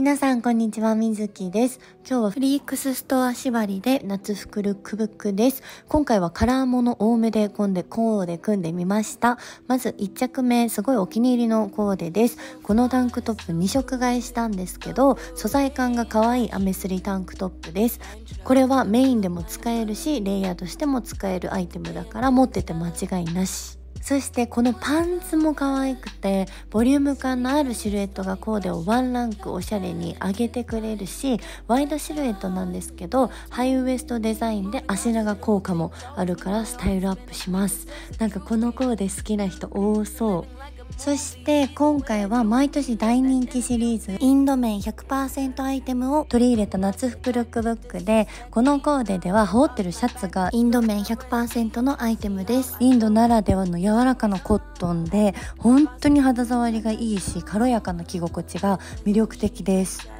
皆さんこんにちは、みずきです。今日はフリークスストア縛りで夏服ルックブックです。今回はカラーもの多めで組んでコーデ組んでみました。まず1着目、すごいお気に入りのコーデです。このタンクトップ2色買いしたんですけど、素材感が可愛いアメスリタンクトップです。これはメインでも使えるし、レイヤーとしても使えるアイテムだから持ってて間違いなし。そしてこのパンツも可愛くてボリューム感のあるシルエットがコーデをワンランクおしゃれに上げてくれるしワイドシルエットなんですけどハイウエストデザインで足長効果もあるからスタイルアップします。なんかこのコーデ好きな人多そう。そして今回は毎年大人気シリーズインド麺100%アイテムを取り入れた夏服ルックブックでこのコーデでは羽織ってるシャツがインド麺100%のアイテムです。インドならではの柔らかなコットンで本当に肌触りがいいし軽やかな着心地が魅力的です。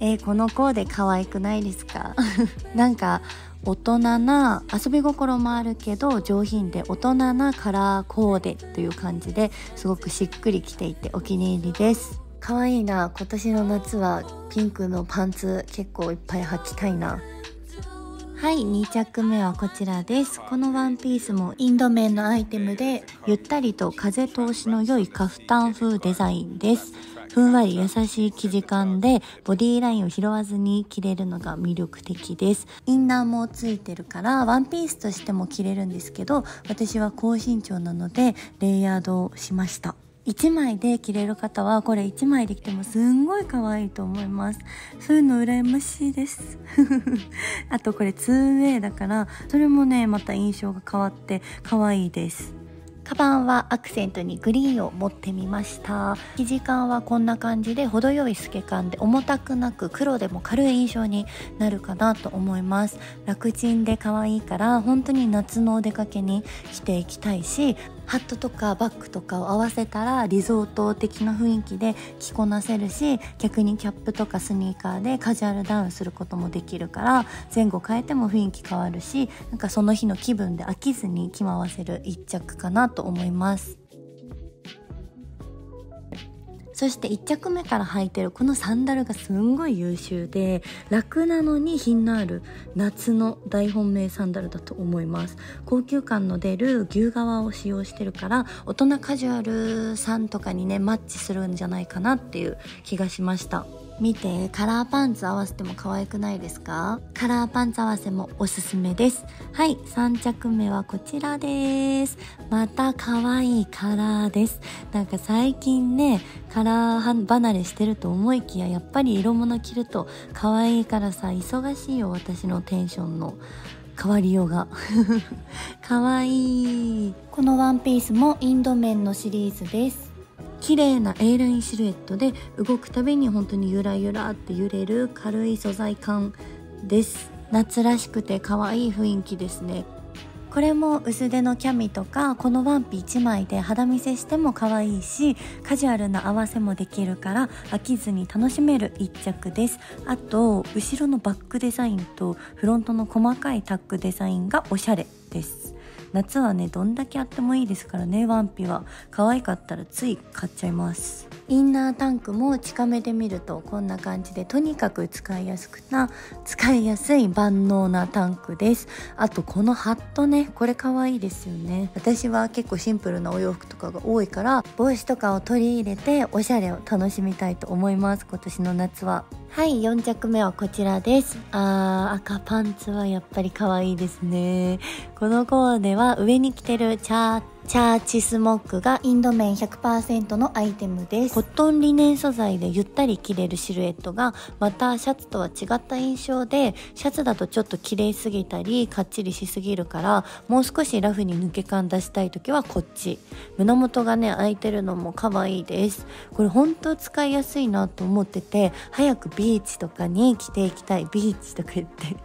えー、このコーデ可愛くないですか？なんか大人な遊び心もあるけど上品で大人なカラーコーデという感じですごくしっくりきていてお気に入りです。可愛いな。今年の夏はピンクのパンツ結構いっぱい履きたいな。はい2着目はこちらです。このワンピースもインド麺のアイテムでゆったりと風通しの良いカフタン風デザインですふんわり優しい生地感でボディラインを拾わずに着れるのが魅力的です。インナーもついてるからワンピースとしても着れるんですけど私は高身長なのでレイヤードをしました。1枚で着れる方はこれ1枚で着てもすんごい可愛いと思います。そういうの羨ましいです。あとこれ 2way だからそれもねまた印象が変わって可愛いです。カバンはアクセントにグリーンを持ってみました。生地感はこんな感じで程よい透け感で重たくなく黒でも軽い印象になるかなと思います。楽ちんで可愛いから本当に夏のお出かけにしていきたいしハットとかバッグとかを合わせたらリゾート的な雰囲気で着こなせるし逆にキャップとかスニーカーでカジュアルダウンすることもできるから前後変えても雰囲気変わるしなんかその日の気分で飽きずに着回せる一着かなと思います。そして1着目から履いてるこのサンダルがすんごい優秀で楽なのに品のある夏の大本命サンダルだと思います。高級感の出る牛革を使用してるから大人カジュアルさんとかにねマッチするんじゃないかなっていう気がしました。見てカラーパンツ合わせても可愛くないですか？カラーパンツ合わせもおすすめです。はい3着目はこちらです。また可愛いカラーです。なんか最近ねカラー離れしてると思いきややっぱり色物着ると可愛いからさ忙しいよ私のテンションの。変わりようが。可愛い。このワンピースもインド麺のシリーズです。綺麗な A ラインシルエットで動くたびに本当にゆらゆらって揺れる軽い素材感です。夏らしくて可愛い雰囲気ですね。これも薄手のキャミとかこのワンピ1枚で肌見せしても可愛いしカジュアルな合わせもできるから飽きずに楽しめる一着です。あと後ろのバックデザインとフロントの細かいタックデザインがおしゃれです。夏はねどんだけあってもいいですからねワンピは。可愛かったらつい買っちゃいます。インナータンクも近めで見るとこんな感じでとにかく使いやすくな使いやすい万能なタンクです。あとこのハットねこれ可愛いですよね。私は結構シンプルなお洋服とかが多いから帽子とかを取り入れておしゃれを楽しみたいと思います。今年の夏は。はい4着目はこちらです。あー赤パンツはやっぱり可愛いですね。このコーデは上に着てるチャーチャーチスモックがインド麺100%のアイテムです。コットンリネン素材でゆったり着れるシルエットが、またシャツとは違った印象で、シャツだとちょっと綺麗すぎたり、かっちりしすぎるから、もう少しラフに抜け感出したい時はこっち。胸元がね、開いてるのも可愛いです。これ本当使いやすいなと思ってて、早くビーチとかに着ていきたい。ビーチとか言って。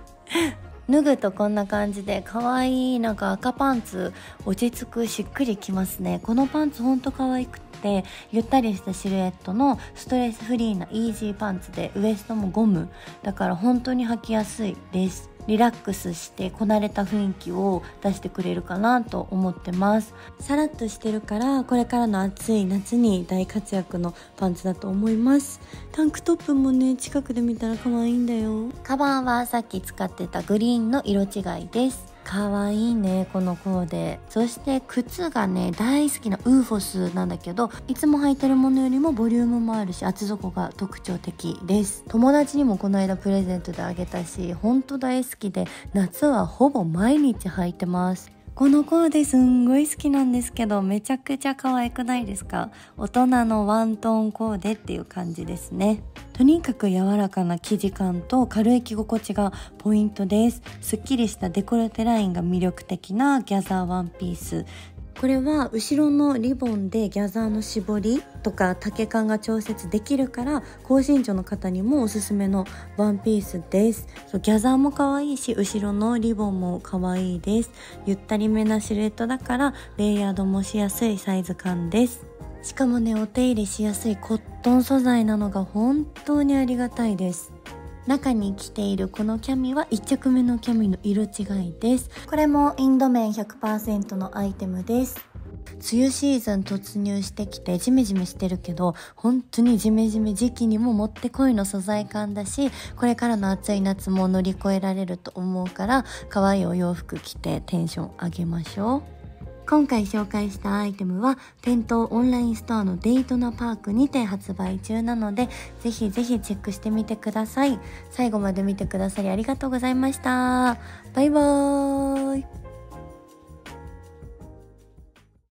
脱ぐとこんな感じで可愛いなんか赤パンツ落ち着くしっくりきますね。このパンツほんと可愛くってゆったりしたシルエットのストレスフリーなイージーパンツでウエストもゴム。だから本当に履きやすいです。リラックスしてこなれた雰囲気を出してくれるかなと思ってます。さらっとしてるからこれからの暑い夏に大活躍のパンツだと思います。タンクトップもね近くで見たら可愛いんだよ。カバンはさっき使ってたグリーンの色違いです。かわいいねこのコーデ。そして靴がね大好きなウーフォスなんだけどいつも履いてるものよりもボリュームもあるし厚底が特徴的です。友達にもこの間プレゼントであげたしほんと大好きで夏はほぼ毎日履いてます。このコーデすんごい好きなんですけどめちゃくちゃ可愛くないですか？大人のワントーンコーデっていう感じですね。とにかく柔らかな生地感と軽い着心地がポイントです。すっきりしたデコルテラインが魅力的なギャザーワンピース。これは後ろのリボンでギャザーの絞りとか丈感が調節できるから高身長の方にもおすすめのワンピースです。そうギャザーも可愛いし後ろのリボンも可愛いです。ゆったりめなシルエットだからレイヤードもしやすいサイズ感です。しかもねお手入れしやすいコットン素材なのが本当にありがたいです。中に着ているこのキャミは1着目のキャミの色違いです。これもインド麺100%のアイテムです。梅雨シーズン突入してきてジメジメしてるけど本当にジメジメ時期にももってこいの素材感だしこれからの暑い夏も乗り越えられると思うから可愛いお洋服着てテンション上げましょう今回紹介したアイテムは店頭オンラインストアのデイトナパークにて発売中なのでぜひぜひチェックしてみてください。最後まで見てくださりありがとうございました。バイバーイ。